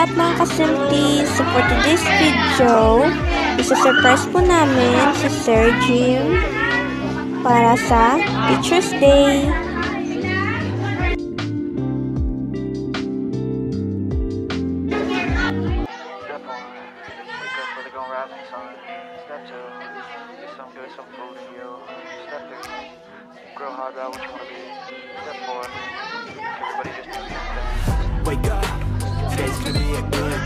that mga kasimpi, so for today's video, isa-surprise po namin si Sir Jim para sa Teacher's Day. Step. Everybody just do. Wake up. Today's gonna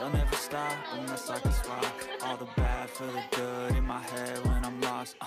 they'll never stop unless I can swap all the bad for the good in my head when I'm lost. Uh,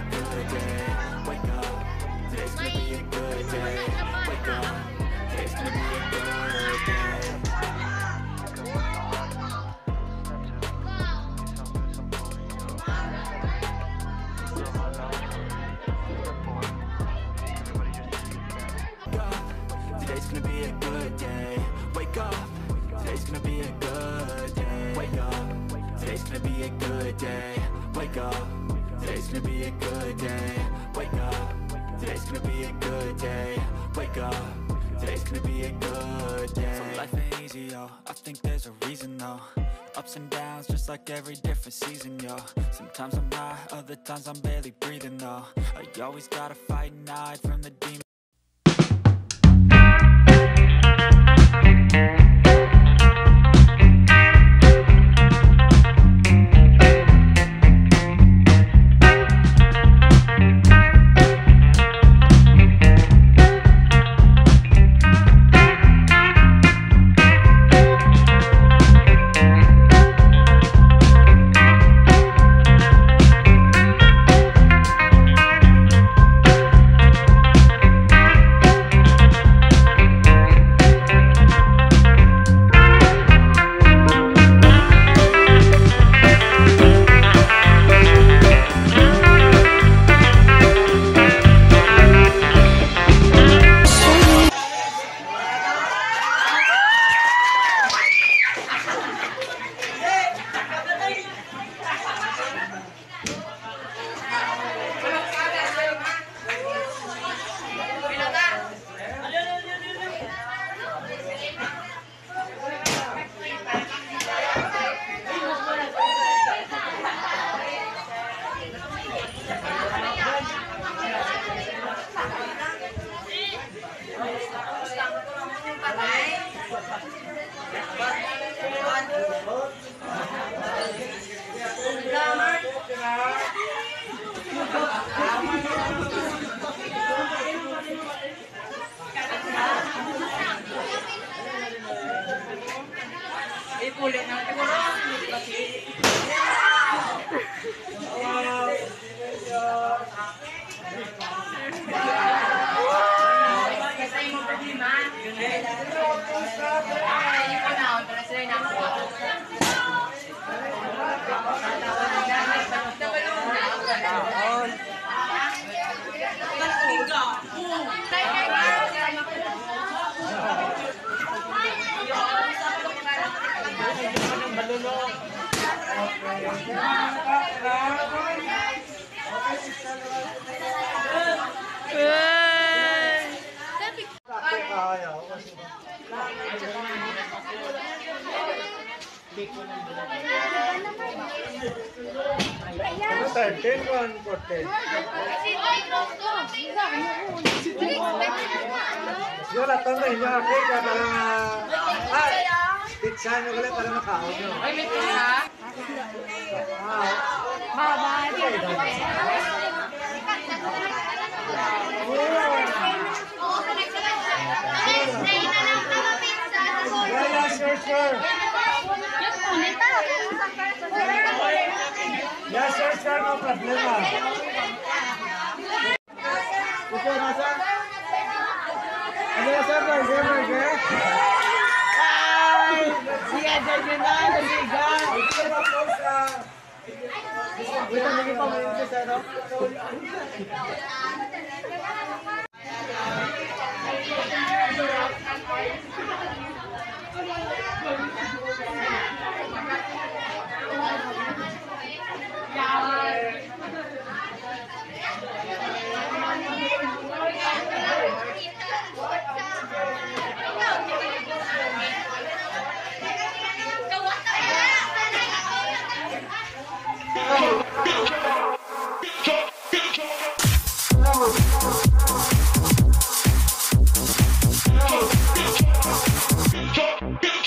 a good day. Wake up. Today's gonna be a good day. Wake up. Today's gonna be a good day. Today's gonna be a good day. Wake up. Today's gonna be a good day. Wake up. Today's gonna be a good day. Wake up. Today's gonna be a good day. Wake up. Today's gonna be a good day. Wake up. Today's gonna be a good day. So life ain't easy, yo. I think there's a reason, though. Ups and downs, just like every different season, yo. Sometimes I'm high, other times I'm barely breathing, though. I always gotta fight and hide from the demons. Ten one for ten. Yo la tengo en la fecha para... pizza nyo kaya para makaon nyo. Ay, may pizza? Yeah, yeah, sure, sure. Yeah, sure, sure, no problema. Ito, nasa? Ano na, sir? Burger, burger? Judge na, naliga. Wait, ang naging pamayin ko, sir.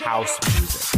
House music.